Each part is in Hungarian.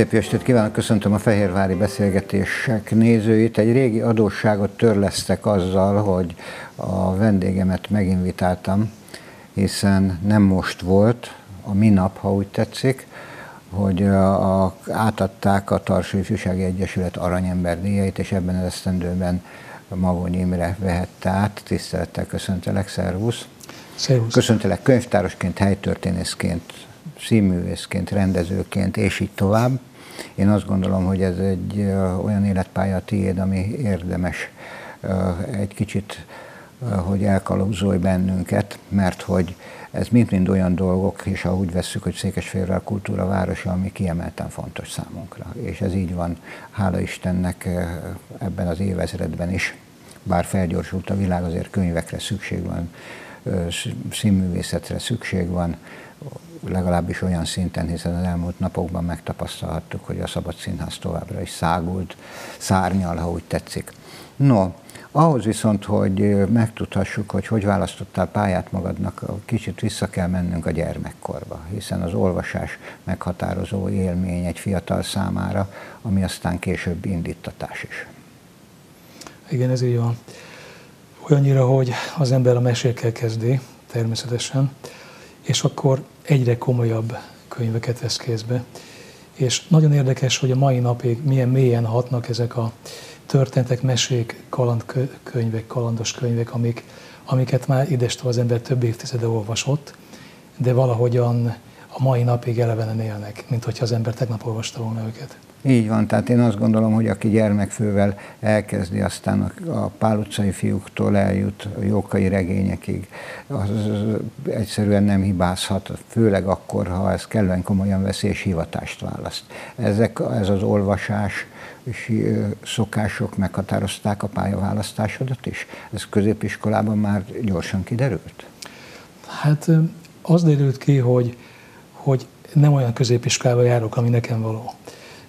Szép estét kívánok, köszöntöm a Fehérvári Beszélgetések nézőit. Egy régi adósságot törlesztek azzal, hogy a vendégemet meginvitáltam, hiszen nem most volt, a minap, ha úgy tetszik, hogy a, a, átadták a Tarsó Ifjúsági Egyesület aranyember díjait, és ebben az esztendőben Magony Imre vehette át. Tisztelettel köszöntelek, szervusz! Szervusz! Köszöntelek könyvtárosként, helytörténészként, színművészként, rendezőként, és így tovább. Én azt gondolom, hogy ez egy olyan életpálya tiéd, ami érdemes egy kicsit, hogy elkalauzolj bennünket, mert hogy ez mind-mind olyan dolgok, és ha úgy vesszük, hogy Székesfehérvár a kultúra városa, ami kiemelten fontos számunkra. És ez így van, hála Istennek ebben az évezredben is, bár felgyorsult a világ, azért könyvekre szükség van, színművészetre szükség van, legalábbis olyan szinten, hiszen az elmúlt napokban megtapasztalhattuk, hogy a Szabad Színház továbbra is szágult, szárnyal, ha úgy tetszik. No, ahhoz viszont, hogy megtudhassuk, hogy hogy választottál pályát magadnak, kicsit vissza kell mennünk a gyermekkorba, hiszen az olvasás meghatározó élmény egy fiatal számára, ami aztán később indítatás is. Igen, ez így van. Olyannyira, hogy az ember a mesékkel kezdi, természetesen, és akkor egyre komolyabb könyveket vesz kézbe. És nagyon érdekes, hogy a mai napig milyen mélyen hatnak ezek a történetek, mesék, kalandkönyvek, kalandos könyvek, amik, amiket már idestől az ember több évtizede olvasott, de valahogyan a mai napig elevenen élnek, mint hogyha az ember tegnap olvasta volna őket. Így van, tehát én azt gondolom, hogy aki gyermekfővel elkezdi, aztán a Pál utcai fiúktól eljut a jókai regényekig, az egyszerűen nem hibázhat, főleg akkor, ha ez kellően komolyan veszi és hivatást választ. Ezek, ez az olvasás és szokások meghatározták a pályaválasztásodat is? Ez középiskolában már gyorsan kiderült? Hát az derült ki, hogy, hogy nem olyan középiskolába járok, ami nekem való.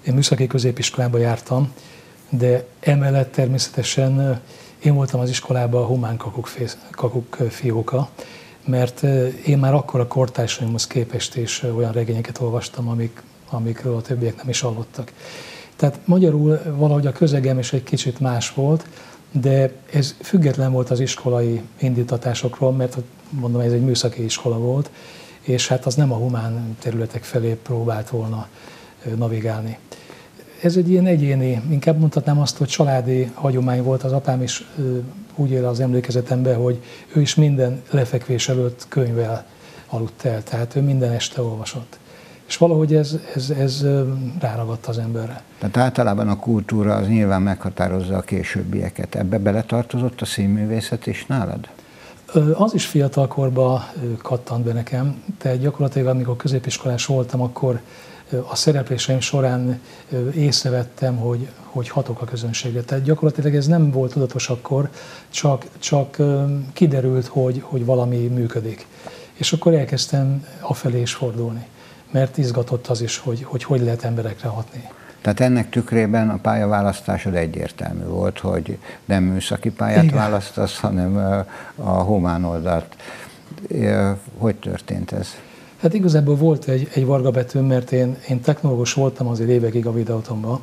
Én műszaki középiskolába jártam, de emellett természetesen én voltam az iskolában a humán kakuk, kakuk fióka, mert én már akkor a kortársaimhoz képest is olyan regényeket olvastam, amik, amikről a többiek nem is hallottak. Tehát magyarul valahogy a közegem is egy kicsit más volt, de ez független volt az iskolai indítatásokról, mert mondom, ez egy műszaki iskola volt, és hát az nem a humán területek felé próbált volna navigálni. Ez egy ilyen egyéni, inkább mondhatnám azt, hogy családi hagyomány volt. Az apám is úgy él az emlékezetemben, hogy ő is minden lefekvés előtt könyvvel aludt el, tehát ő minden este olvasott. És valahogy ez, ez, ez ráragadt az emberre. Tehát általában a kultúra az nyilván meghatározza a későbbieket. Ebbe beletartozott a színművészet is nálad? Az is fiatalkorban kattant be nekem, tehát gyakorlatilag amikor középiskolás voltam, akkor a szerepléseim során észrevettem, hogy, hogy hatok a közönségre. Tehát gyakorlatilag ez nem volt tudatos akkor, csak, csak kiderült, hogy, hogy valami működik. És akkor elkezdtem afelé is fordulni, mert izgatott az is, hogy hogy, hogy lehet emberekre hatni. Tehát ennek tükrében a pályaválasztásod egyértelmű volt, hogy nem műszaki pályát Igen. választasz, hanem a humán oldalt. Hogy történt ez? Hát igazából volt egy, egy varga betűm, mert én, én technológus voltam azért évekig a videótomban.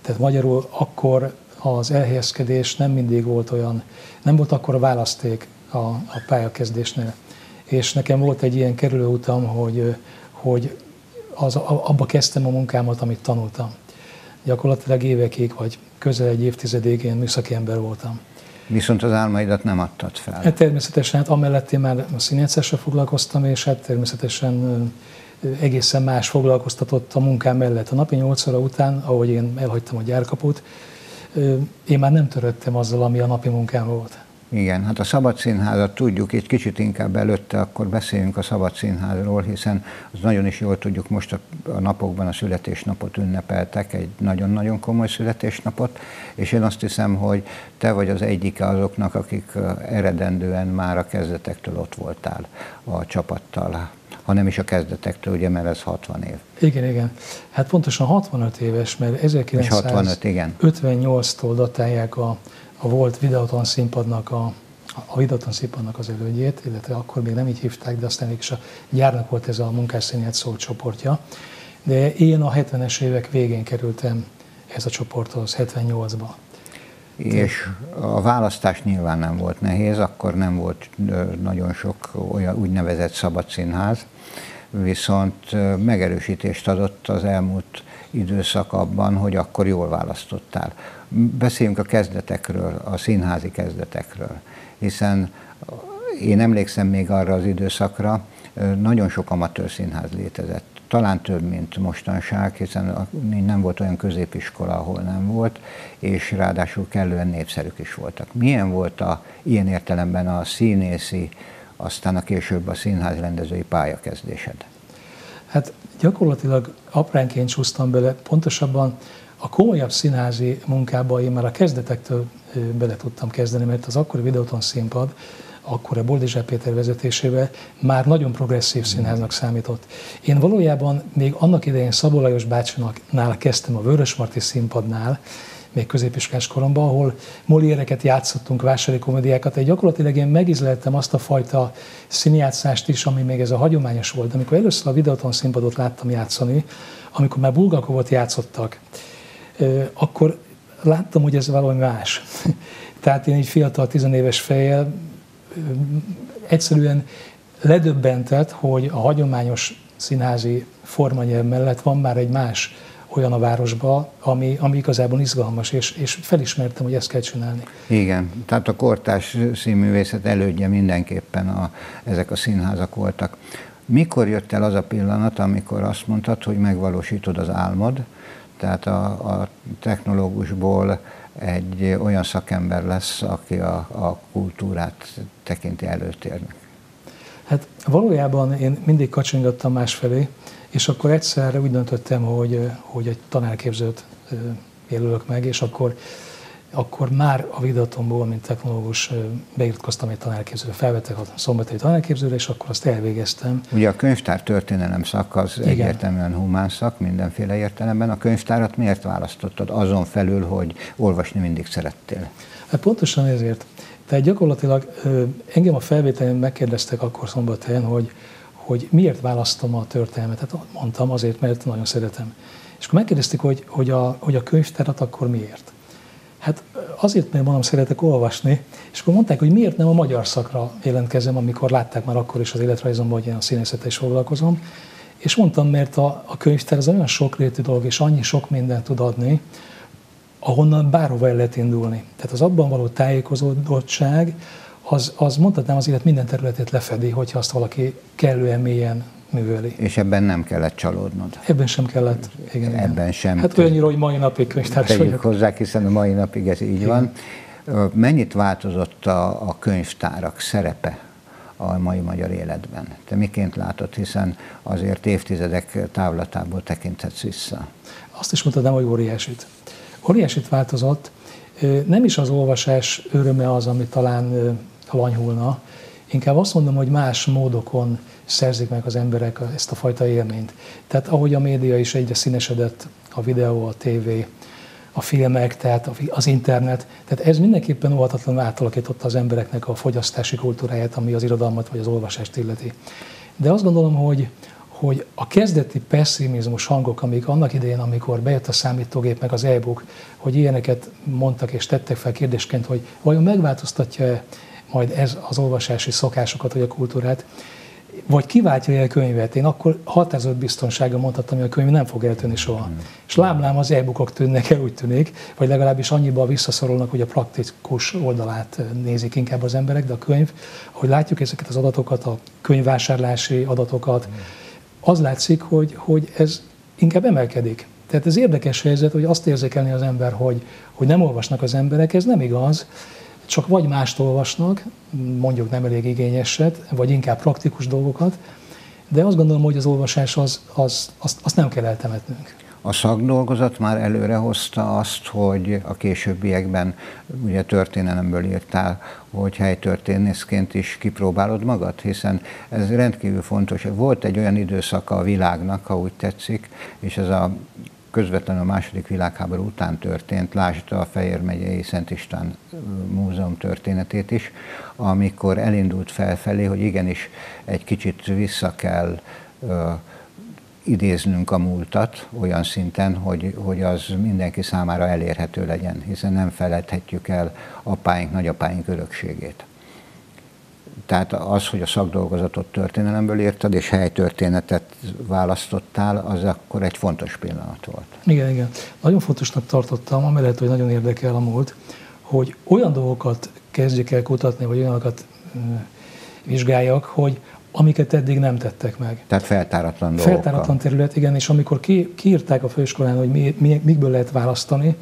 Tehát magyarul akkor az elhelyezkedés nem mindig volt olyan, nem volt akkor a választék a, a pályakezdésnél. És nekem volt egy ilyen kerülőutam, hogy, hogy az, abba kezdtem a munkámat, amit tanultam. Gyakorlatilag évekig, vagy közel egy évtizedig én műszaki ember voltam. Viszont az álmaidat nem adtad fel. Hát természetesen, hát amellett én már a színjátszással foglalkoztam, és hát természetesen egészen más foglalkoztatott a munkám mellett. A napi 8 óra után, ahogy én elhagytam a gyárkaput, én már nem töröttem azzal, ami a napi munkám volt. Igen, hát a Szabad Színházat tudjuk, egy kicsit inkább előtte, akkor beszéljünk a Szabad Színházról, hiszen az nagyon is jól tudjuk, most a, a napokban a születésnapot ünnepeltek, egy nagyon-nagyon komoly születésnapot, és én azt hiszem, hogy te vagy az egyike azoknak, akik eredendően már a kezdetektől ott voltál a csapattal ha nem is a kezdetektől, ugye, mert ez 60 év. Igen, igen. Hát pontosan 65 éves, mert 1958-tól datálják a, a volt Videoton színpadnak a, a Videoton színpadnak az elődjét, illetve akkor még nem így hívták, de aztán is a gyárnak volt ez a munkásszínyet szó csoportja. De én a 70-es évek végén kerültem ez a csoporthoz, 78-ba. És a választás nyilván nem volt nehéz, akkor nem volt nagyon sok olyan úgynevezett szabad színház, viszont megerősítést adott az elmúlt időszak abban, hogy akkor jól választottál. Beszéljünk a kezdetekről, a színházi kezdetekről, hiszen én emlékszem még arra az időszakra, nagyon sok amatőr színház létezett. Talán több, mint mostanság, hiszen nem volt olyan középiskola, ahol nem volt, és ráadásul kellően népszerűk is voltak. Milyen volt a, ilyen értelemben a színészi, aztán a később a színház rendezői pályakezdésed? Hát gyakorlatilag apránként csúsztam bele, pontosabban a komolyabb színházi munkába én már a kezdetektől bele tudtam kezdeni, mert az akkori videóton színpad, akkor a Boldizsák Péter vezetésével már nagyon progresszív színháznak számított. Én valójában még annak idején Szabó Lajos bácsinak nála kezdtem a Vörösmarty színpadnál, még középiskolás koromban, ahol moliereket játszottunk, vásári komédiákat, egy gyakorlatilag én megizleltem azt a fajta színjátszást is, ami még ez a hagyományos volt. Amikor először a videóton színpadot láttam játszani, amikor már Bulgakovot játszottak, akkor láttam, hogy ez valami más. Tehát én egy fiatal, tizenéves fejjel egyszerűen ledöbbentett, hogy a hagyományos színházi formanyelv mellett van már egy más olyan a városba, ami, ami igazából izgalmas, és, és felismertem, hogy ezt kell csinálni. Igen, tehát a kortás színművészet elődje mindenképpen a, ezek a színházak voltak. Mikor jött el az a pillanat, amikor azt mondtad, hogy megvalósítod az álmod, tehát a, a technológusból egy olyan szakember lesz, aki a, a kultúrát tekinti előtérnek? Hát valójában én mindig kacsingattam másfelé, és akkor egyszerre úgy döntöttem, hogy, hogy egy tanárképzőt jelölök meg, és akkor, akkor már a videótomból, mint technológus beiratkoztam egy tanárképzőre, felvettek a szombatai tanárképzőre, és akkor azt elvégeztem. Ugye a könyvtár történelem szak az Igen. egyértelműen humán szak, mindenféle értelemben. A könyvtárat miért választottad azon felül, hogy olvasni mindig szerettél? Hát pontosan ezért. Tehát gyakorlatilag engem a felvételen megkérdeztek akkor szombaton, hogy, hogy miért választom a történelmet. Hát mondtam azért, mert nagyon szeretem. És akkor megkérdezték, hogy, hogy, a, hogy a könyvtárat akkor miért. Hát azért, mert mondom, szeretek olvasni, és akkor mondták, hogy miért nem a magyar szakra jelentkezem, amikor látták már akkor is az életrajzomban, hogy én a színészettel is foglalkozom. És mondtam, mert a, a könyvtár az olyan sokrétű dolog, és annyi sok mindent tud adni, ahonnan bárhova el lehet indulni. Tehát az abban való tájékozódottság, az, az mondhatnám az élet minden területét lefedi, hogyha azt valaki kellően mélyen műveli. És ebben nem kellett csalódnod? Ebben sem kellett. Igen, ebben igen. sem. Hát olyannyira, hogy mai napig könyvtárs vagyok. hozzá, hiszen a mai napig ez így igen. van. Mennyit változott a, a könyvtárak szerepe a mai magyar életben? Te miként látod, hiszen azért évtizedek távlatából tekinthetsz vissza. Azt is mondhatnám, hogy óriásit. Óriásit változott. Nem is az olvasás öröme az, ami talán lanyhulna, inkább azt mondom, hogy más módokon szerzik meg az emberek ezt a fajta élményt. Tehát ahogy a média is egyre színesedett, a videó, a tévé, a filmek, tehát az internet, tehát ez mindenképpen óvatatlanul átalakította az embereknek a fogyasztási kultúráját, ami az irodalmat vagy az olvasást illeti. De azt gondolom, hogy, hogy a kezdeti pessimizmus hangok, amik annak idején, amikor bejött a számítógép meg az e-book, hogy ilyeneket mondtak és tettek fel kérdésként, hogy vajon megváltoztatja-e majd ez az olvasási szokásokat vagy a kultúrát, vagy kiváltja a könyvet. Én akkor határozott biztonsággal mondhattam, hogy a könyv nem fog eltűnni soha. Hmm. És lámlám az e-bookok tűnnek el, úgy tűnik, vagy legalábbis annyiba visszaszorulnak, hogy a praktikus oldalát nézik inkább az emberek, de a könyv, hogy látjuk ezeket az adatokat, a könyvvásárlási adatokat, hmm. Az látszik, hogy, hogy ez inkább emelkedik. Tehát ez érdekes helyzet, hogy azt érzékelni az ember, hogy, hogy nem olvasnak az emberek, ez nem igaz csak vagy mást olvasnak, mondjuk nem elég igényeset, vagy inkább praktikus dolgokat, de azt gondolom, hogy az olvasás az, az, azt, azt nem kell eltemetnünk. A szakdolgozat már előre hozta azt, hogy a későbbiekben ugye történelemből írtál, hogy helytörténészként is kipróbálod magad, hiszen ez rendkívül fontos. Volt egy olyan időszaka a világnak, ha úgy tetszik, és ez a közvetlenül a második világháború után történt, lásd a Fejér megyei Szent István Múzeum történetét is, amikor elindult felfelé, hogy igenis egy kicsit vissza kell idéznünk a múltat olyan szinten, hogy, hogy az mindenki számára elérhető legyen, hiszen nem feledhetjük el apáink, nagyapáink örökségét. Tehát az, hogy a szakdolgozatot történelemből írtad, és helytörténetet választottál, az akkor egy fontos pillanat volt. Igen, igen. Nagyon fontosnak tartottam, amellett, hogy nagyon érdekel a múlt, hogy olyan dolgokat kezdjek el kutatni, vagy olyanokat vizsgáljak, hogy amiket eddig nem tettek meg. Tehát feltáratlan dolgokkal. Feltáratlan terület, igen, és amikor ki, kiírták a főiskolán, hogy mi, mi, mikből lehet választani,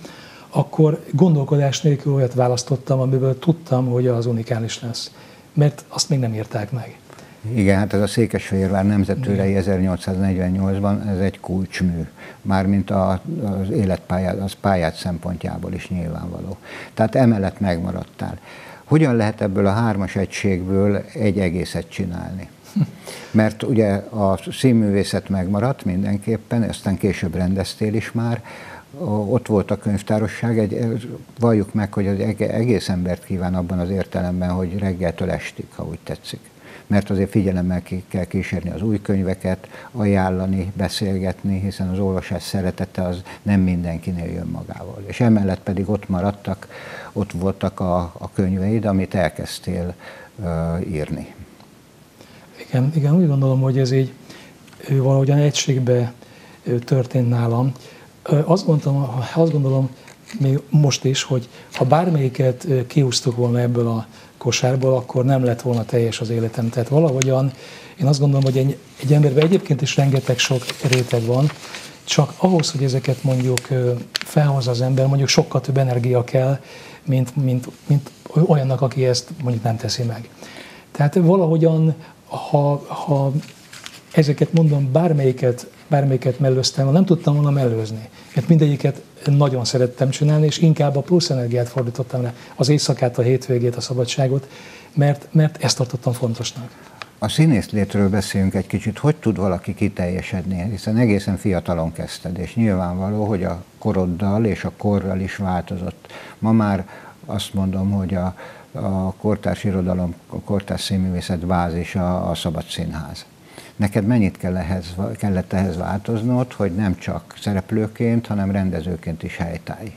akkor gondolkodás nélkül olyat választottam, amiből tudtam, hogy az unikális lesz. Mert azt még nem írták meg. Igen, hát ez a Székesfehérvár nemzetőrei 1848-ban, ez egy kulcsmű, mármint a, az életpályát, az pályát szempontjából is nyilvánvaló. Tehát emellett megmaradtál. Hogyan lehet ebből a hármas egységből egy egészet csinálni? Mert ugye a színművészet megmaradt mindenképpen, aztán később rendeztél is már, ott volt a könyvtárosság, egy, valljuk meg, hogy az egész embert kíván abban az értelemben, hogy reggeltől estig, ha úgy tetszik. Mert azért figyelemmel kell kísérni az új könyveket, ajánlani, beszélgetni, hiszen az olvasás szeretete az nem mindenkinél jön magával. És emellett pedig ott maradtak, ott voltak a, a könyveid, amit elkezdtél uh, írni. Igen, igen, úgy gondolom, hogy ez így valahogyan egységbe történt nálam. Azt gondolom, azt gondolom még most is, hogy ha bármelyiket kiúztuk volna ebből a kosárból, akkor nem lett volna teljes az életem. Tehát valahogyan én azt gondolom, hogy egy, egy emberben egyébként is rengeteg sok réteg van, csak ahhoz, hogy ezeket mondjuk felhozza az ember, mondjuk sokkal több energia kell, mint, mint, mint olyannak, aki ezt mondjuk nem teszi meg. Tehát valahogyan ha, ha ezeket mondom, bármelyiket, bármelyiket mellőztem, nem tudtam volna mellőzni. Mert mindegyiket nagyon szerettem csinálni, és inkább a plusz energiát fordítottam rá, az éjszakát, a hétvégét, a szabadságot, mert, mert ezt tartottam fontosnak. A színész létről beszéljünk egy kicsit, hogy tud valaki kiteljesedni, hiszen egészen fiatalon kezdted, és nyilvánvaló, hogy a koroddal és a korral is változott. Ma már azt mondom, hogy a, a kortárs irodalom, a kortárs színművészet bázisa a Szabad Színház. Neked mennyit kell ehhez, kellett ehhez változnod, hogy nem csak szereplőként, hanem rendezőként is helytállj?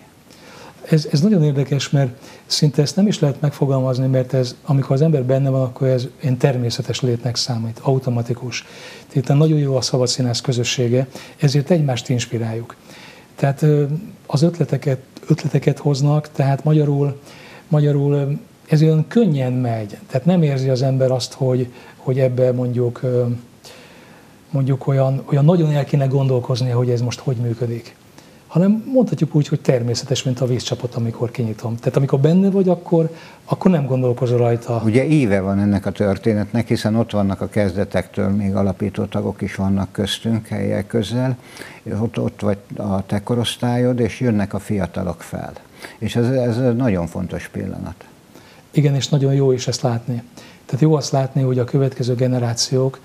Ez, ez nagyon érdekes, mert szinte ezt nem is lehet megfogalmazni, mert ez, amikor az ember benne van, akkor ez én természetes létnek számít, automatikus. Tehát nagyon jó a szabad színház közössége, ezért egymást inspiráljuk. Tehát az ötleteket, ötleteket hoznak, tehát magyarul, magyarul ez olyan könnyen megy. Tehát nem érzi az ember azt, hogy, hogy ebbe mondjuk, mondjuk olyan, olyan nagyon el kéne gondolkozni, hogy ez most hogy működik. Hanem mondhatjuk úgy, hogy természetes, mint a vízcsapot, amikor kinyitom. Tehát amikor benne vagy, akkor, akkor nem gondolkozol rajta. Ugye éve van ennek a történetnek, hiszen ott vannak a kezdetektől, még alapító tagok is vannak köztünk helyek közel, ott, ott vagy a te korosztályod, és jönnek a fiatalok fel. És ez, ez nagyon fontos pillanat. Igen, és nagyon jó is ezt látni. Tehát jó azt látni, hogy a következő generációk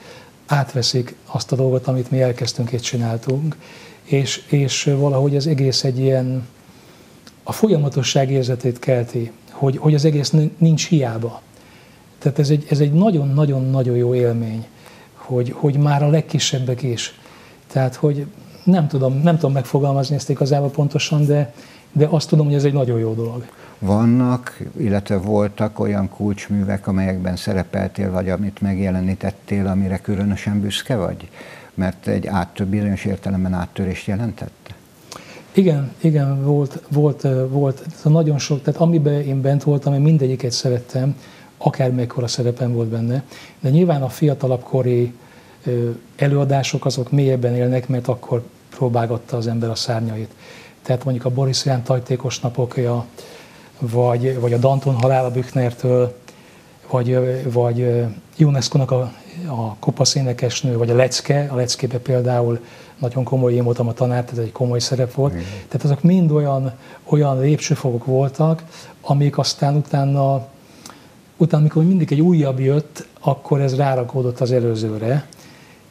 átveszik azt a dolgot, amit mi elkezdtünk és csináltunk, és, és valahogy az egész egy ilyen, a folyamatosság érzetét kelti, hogy, hogy az egész nincs hiába. Tehát ez egy, ez egy nagyon-nagyon-nagyon jó élmény, hogy, hogy már a legkisebbek is. Tehát, hogy nem tudom, nem tudom megfogalmazni ezt igazából pontosan, de, de azt tudom, hogy ez egy nagyon jó dolog. Vannak, illetve voltak olyan kulcsművek, amelyekben szerepeltél, vagy amit megjelenítettél, amire különösen büszke vagy? Mert egy áttör, bizonyos értelemben áttörést jelentette? Igen, igen, volt, volt, volt. Nagyon sok, tehát amiben én bent voltam, én mindegyiket szerettem, akármekkora szerepem volt benne, de nyilván a fiatalabb kori előadások azok mélyebben élnek, mert akkor próbálgatta az ember a szárnyait. Tehát mondjuk a Boris Ján tajtékos napok, a, vagy, vagy a Danton halála Büchnertől, vagy, vagy UNESCO-nak a, a kopasz énekesnő, vagy a Lecke, a Leckébe például nagyon komoly, én voltam a tanár, tehát egy komoly szerep volt. Igen. Tehát azok mind olyan, olyan lépcsőfokok voltak, amik aztán utána, utána, amikor mindig egy újabb jött, akkor ez rárakódott az előzőre,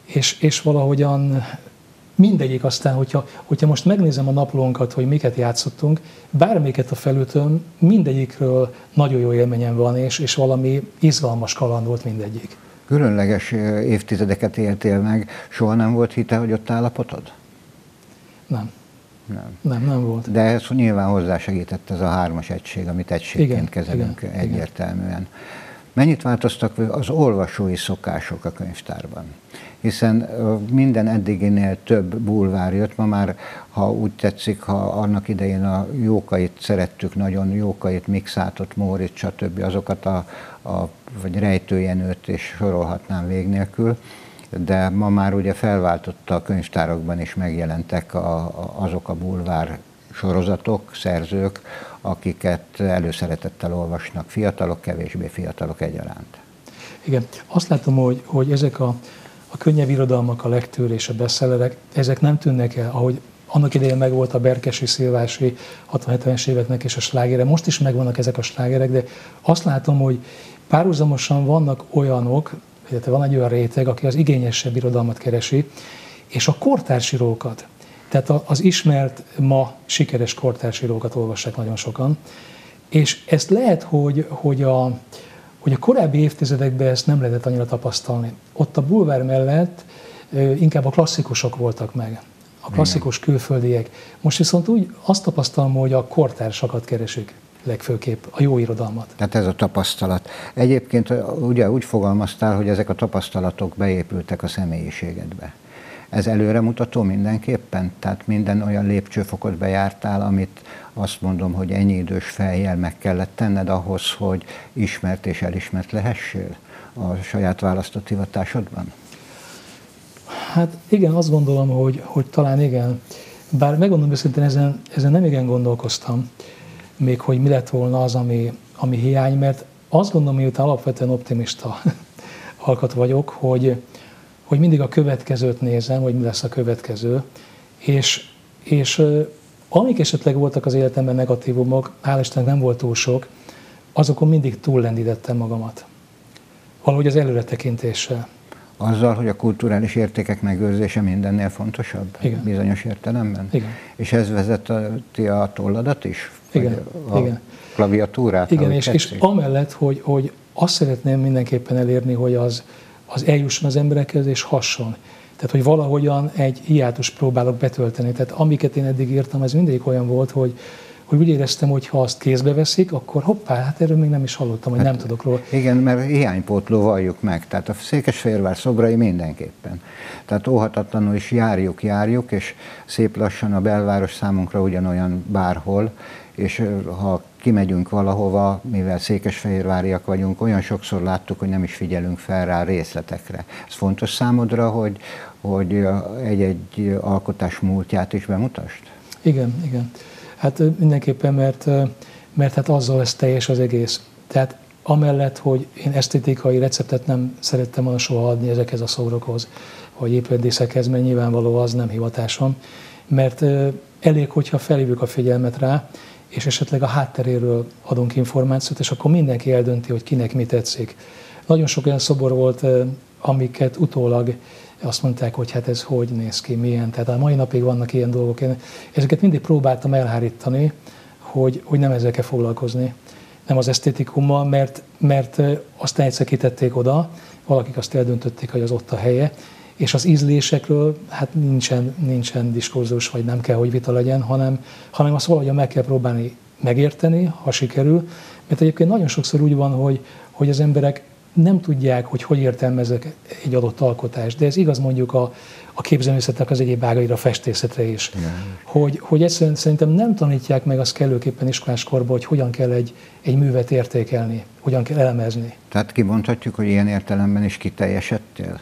és, és valahogyan mindegyik aztán, hogyha, hogyha most megnézem a naplónkat, hogy miket játszottunk, bármiket a felütön, mindegyikről nagyon jó élményem van, és, és valami izgalmas kaland volt mindegyik. Különleges évtizedeket éltél meg, soha nem volt hite, hogy ott állapotod? Nem. Nem. Nem, nem volt. De ez nyilván hozzásegített ez a hármas egység, amit egységként igen, kezelünk igen, egyértelműen. Igen. Mennyit változtak az olvasói szokások a könyvtárban? Hiszen minden eddiginél több bulvár jött, ma már, ha úgy tetszik, ha annak idején a jókait szerettük, nagyon jókait, Mixátot, Mórit, stb. azokat a, a vagy rejtőjenőt és sorolhatnám vég nélkül, de ma már ugye felváltotta a könyvtárakban is megjelentek a, a, azok a bulvár sorozatok, szerzők, akiket előszeretettel olvasnak fiatalok, kevésbé fiatalok egyaránt. Igen, azt látom, hogy, hogy ezek a, a könnyebb irodalmak, a lektőr és a bestsellerek, ezek nem tűnnek el, ahogy annak idején meg volt a Berkesi, Szilvási 60-70-es éveknek és a slágere. Most is megvannak ezek a slágerek, de azt látom, hogy párhuzamosan vannak olyanok, illetve van egy olyan réteg, aki az igényesebb irodalmat keresi, és a kortársírókat, tehát az ismert ma sikeres kortársírókat olvassák nagyon sokan, és ezt lehet, hogy, hogy, a, hogy a korábbi évtizedekben ezt nem lehetett annyira tapasztalni. Ott a bulvár mellett inkább a klasszikusok voltak meg, a klasszikus Igen. külföldiek. Most viszont úgy azt tapasztalom, hogy a kortársakat keresik legfőképp a jó irodalmat. Tehát ez a tapasztalat. Egyébként ugye úgy fogalmaztál, hogy ezek a tapasztalatok beépültek a személyiségedbe. Ez előremutató mindenképpen? Tehát minden olyan lépcsőfokot bejártál, amit azt mondom, hogy ennyi idős fejjel meg kellett tenned ahhoz, hogy ismert és elismert lehessél a saját választott hivatásodban? Hát igen, azt gondolom, hogy, hogy talán igen. Bár megmondom őszintén, ezen, ezen nem igen gondolkoztam, még hogy mi lett volna az, ami, ami hiány, mert azt gondolom, hogy alapvetően optimista alkat vagyok, hogy, hogy mindig a következőt nézem, hogy mi lesz a következő, és, és amik esetleg voltak az életemben negatívumok, hál' Istennek nem volt túl sok, azokon mindig túllendítettem magamat. Valahogy az előretekintéssel. Azzal, hogy a kulturális értékek megőrzése mindennél fontosabb? Igen. Bizonyos értelemben? Igen. És ez vezeti a tolladat is? Igen. A Igen. klaviatúrát? Igen, és, és amellett, hogy, hogy azt szeretném mindenképpen elérni, hogy az, az eljusson az emberekhez és hasson. Tehát, hogy valahogyan egy hiátus próbálok betölteni. Tehát amiket én eddig írtam, ez mindig olyan volt, hogy, hogy úgy éreztem, hogy ha azt kézbe veszik, akkor hoppá, hát erről még nem is hallottam, hogy hát, nem tudok róla. Igen, mert hiánypótló valljuk meg, tehát a Székesfehérvár szobrai mindenképpen. Tehát óhatatlanul is járjuk, járjuk, és szép lassan a belváros számunkra ugyanolyan bárhol, és ha kimegyünk valahova, mivel székesfehérváriak vagyunk, olyan sokszor láttuk, hogy nem is figyelünk fel rá részletekre. Ez fontos számodra, hogy, hogy egy-egy alkotás múltját is bemutasd? Igen, igen. Hát mindenképpen, mert, mert hát azzal lesz teljes az egész. Tehát amellett, hogy én esztétikai receptet nem szerettem volna soha adni ezekhez a szórokhoz, vagy épületészekhez, mert nyilvánvaló az nem hivatásom, mert elég, hogyha felhívjuk a figyelmet rá, és esetleg a hátteréről adunk információt, és akkor mindenki eldönti, hogy kinek mi tetszik. Nagyon sok olyan szobor volt, amiket utólag azt mondták, hogy hát ez hogy néz ki, milyen. Tehát a mai napig vannak ilyen dolgok. Én ezeket mindig próbáltam elhárítani, hogy, hogy nem ezzel kell foglalkozni. Nem az esztétikummal, mert, mert aztán egyszer kitették oda, valakik azt eldöntötték, hogy az ott a helye, és az ízlésekről hát nincsen, nincsen diskurzus, vagy nem kell, hogy vita legyen, hanem, hanem azt valahogy meg kell próbálni megérteni, ha sikerül, mert egyébként nagyon sokszor úgy van, hogy, hogy az emberek nem tudják, hogy hogy értelmezek egy adott alkotást, de ez igaz mondjuk a, a képzőművészetnek az egyéb ágaira, a festészetre is. Hogy, hogy egyszerűen szerintem nem tanítják meg azt kellőképpen iskoláskorban, hogy hogyan kell egy, egy művet értékelni, hogyan kell elemezni. Tehát kimondhatjuk, hogy ilyen értelemben is kiteljesedtél?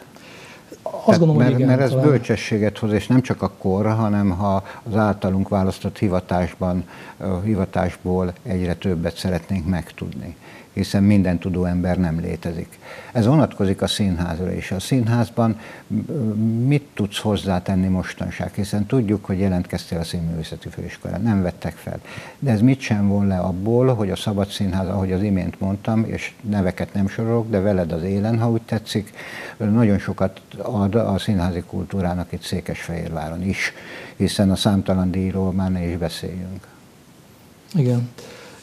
Gondolom, mert, igen, mert ez talán. bölcsességet hoz, és nem csak akkor, hanem ha az általunk választott hivatásban, hivatásból egyre többet szeretnénk megtudni hiszen minden tudó ember nem létezik. Ez vonatkozik a színházra is. A színházban mit tudsz hozzátenni mostanság? Hiszen tudjuk, hogy jelentkeztél a színművészeti főiskolán, nem vettek fel. De ez mit sem von le abból, hogy a Szabad Színház, ahogy az imént mondtam, és neveket nem sorolok, de veled az élen, ha úgy tetszik, nagyon sokat ad a színházi kultúrának itt Székesfehérváron is, hiszen a számtalan díjról már ne is beszéljünk. Igen,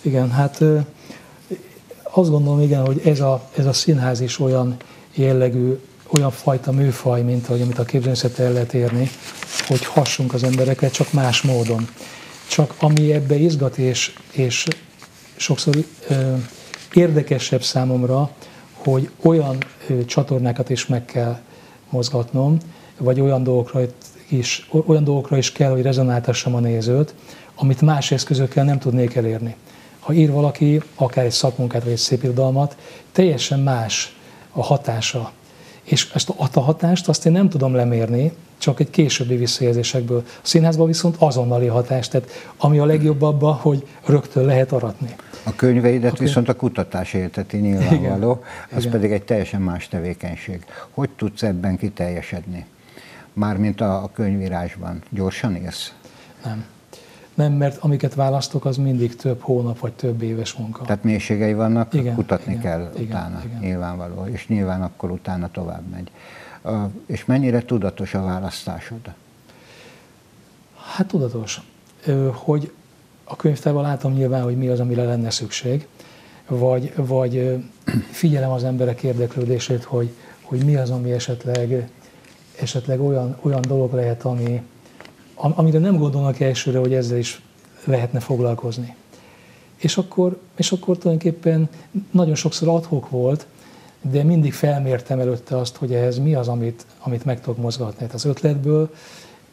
igen, hát azt gondolom, igen, hogy ez a, ez a színház is olyan jellegű, olyan fajta műfaj, mint ahogy amit a képzőművészet el lehet érni, hogy hassunk az embereket, csak más módon. Csak ami ebbe izgat, és, és sokszor ö, érdekesebb számomra, hogy olyan ö, csatornákat is meg kell mozgatnom, vagy olyan dolgokra is, olyan dolgokra is kell, hogy rezonáltassam a nézőt, amit más eszközökkel nem tudnék elérni ha ír valaki akár egy szakmunkát vagy egy szépirodalmat, teljesen más a hatása. És ezt a hatást azt én nem tudom lemérni, csak egy későbbi visszajelzésekből. A színházban viszont azonnali hatás, tehát ami a legjobb abban, hogy rögtön lehet aratni. A könyveidet okay. viszont a kutatás élteti nyilvánvaló, Igen. az Igen. pedig egy teljesen más tevékenység. Hogy tudsz ebben kiteljesedni? Mármint a, a könyvírásban. Gyorsan élsz? Nem. Nem, mert amiket választok, az mindig több hónap vagy több éves munka. Tehát mélységei vannak, igen, kutatni igen, kell igen, utána, igen. nyilvánvaló, és nyilván akkor utána tovább megy. Uh, és mennyire tudatos a választásod? Hát tudatos. Hogy a könyvtárban látom nyilván, hogy mi az, amire lenne szükség, vagy, vagy figyelem az emberek érdeklődését, hogy, hogy mi az, ami esetleg, esetleg olyan, olyan dolog lehet, ami, amire nem gondolnak elsőre, hogy ezzel is lehetne foglalkozni. És akkor, és akkor tulajdonképpen nagyon sokszor adhok volt, de mindig felmértem előtte azt, hogy ehhez mi az, amit, amit meg tudok mozgatni. Hát az ötletből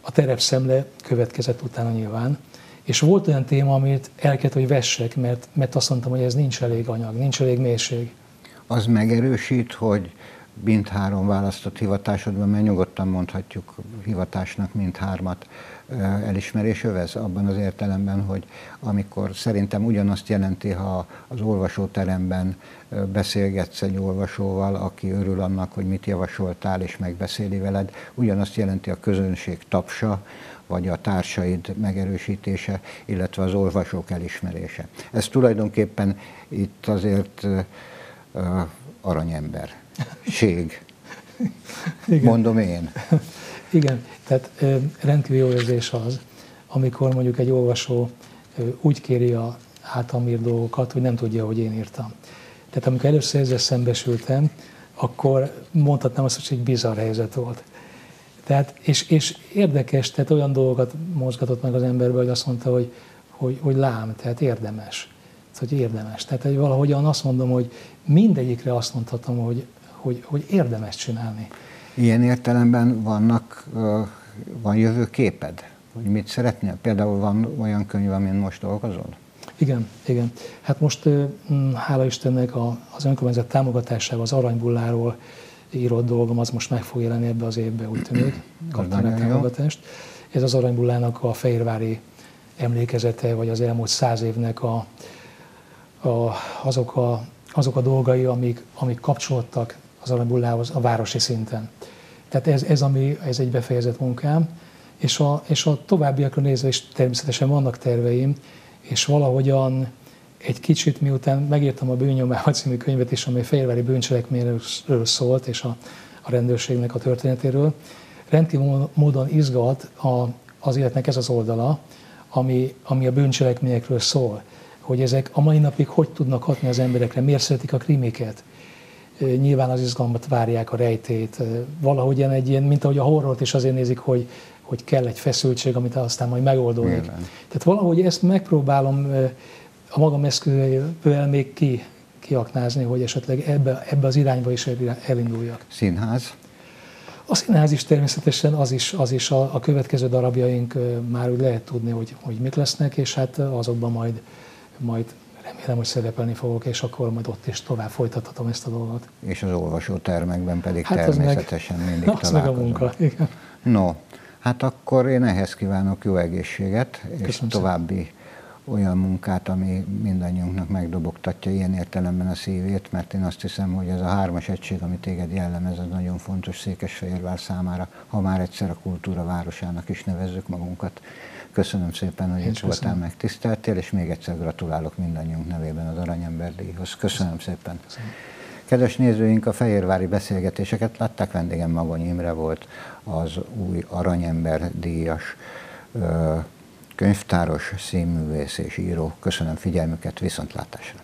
a terepszemle következett utána nyilván, és volt olyan téma, amit el kellett, hogy vessek, mert, mert azt mondtam, hogy ez nincs elég anyag, nincs elég mélység. Az megerősít, hogy mindhárom választott hivatásodban, mert nyugodtan mondhatjuk hivatásnak mindhármat, elismerés övez abban az értelemben, hogy amikor szerintem ugyanazt jelenti, ha az olvasóteremben beszélgetsz egy olvasóval, aki örül annak, hogy mit javasoltál és megbeszéli veled, ugyanazt jelenti a közönség tapsa, vagy a társaid megerősítése, illetve az olvasók elismerése. Ez tulajdonképpen itt azért aranyember, ség, mondom én. Igen, tehát rendkívül jó érzés az, amikor mondjuk egy olvasó úgy kéri a általam írt dolgokat, hogy nem tudja, hogy én írtam. Tehát amikor először ezzel szembesültem, akkor mondhatnám azt, hogy egy bizarr helyzet volt. Tehát, és, és érdekes, tehát olyan dolgokat mozgatott meg az emberbe, hogy azt mondta, hogy, hogy, hogy lám, tehát érdemes. Tehát, hogy érdemes. Tehát hogy valahogyan azt mondom, hogy mindegyikre azt mondhatom, hogy, hogy, hogy érdemes csinálni. Ilyen értelemben vannak, van jövőképed? Hogy mit szeretnél? Például van olyan könyv, amin most dolgozol? Igen, igen. Hát most hála Istennek az önkormányzat támogatásával az aranybulláról írott dolgom, az most meg fog jelenni ebbe az évbe, úgy tűnik. Kaptam egy támogatást. Ez az aranybullának a fehérvári emlékezete, vagy az elmúlt száz évnek a, a, azok, a, azok a dolgai, amik, amik kapcsolódtak az aranybullához a városi szinten. Tehát ez, ez, ami, ez egy befejezett munkám, és a, és a továbbiakra nézve is természetesen vannak terveim, és valahogyan egy kicsit miután megírtam a Bűnnyomában című könyvet is, ami Fehérvári bűncselekményről szólt, és a, a rendőrségnek a történetéről, rendkívül módon izgat a, az életnek ez az oldala, ami, ami a bűncselekményekről szól, hogy ezek a mai napig hogy tudnak hatni az emberekre, miért szeretik a krimiket, nyilván az izgalmat várják, a rejtét. Valahogyan egy ilyen, mint ahogy a horrort is azért nézik, hogy, hogy kell egy feszültség, amit aztán majd megoldódik. Tehát valahogy ezt megpróbálom a magam eszközeivel még ki, kiaknázni, hogy esetleg ebbe, ebbe az irányba is elinduljak. Színház? A színház is természetesen, az is, az is a, a következő darabjaink már úgy lehet tudni, hogy, hogy mik lesznek, és hát azokban majd, majd remélem, hogy szerepelni fogok, és akkor majd ott is tovább folytathatom ezt a dolgot. És az olvasótermekben pedig hát természetesen meg, mindig az meg a munka, igen. No, hát akkor én ehhez kívánok jó egészséget, Köszönöm és további szépen olyan munkát, ami mindannyiunknak megdobogtatja ilyen értelemben a szívét, mert én azt hiszem, hogy ez a hármas egység, ami téged jellemez, az nagyon fontos Székesfehérvár számára, ha már egyszer a kultúra városának is nevezzük magunkat. Köszönöm szépen, hogy itt voltál, megtiszteltél, és még egyszer gratulálok mindannyiunk nevében az Aranyember díjhoz. Köszönöm szépen. Köszönöm. Kedves nézőink, a fehérvári beszélgetéseket látták, vendégem Magony Imre volt, az új Aranyember díjas könyvtáros, színművész és író. Köszönöm figyelmüket, viszontlátásra!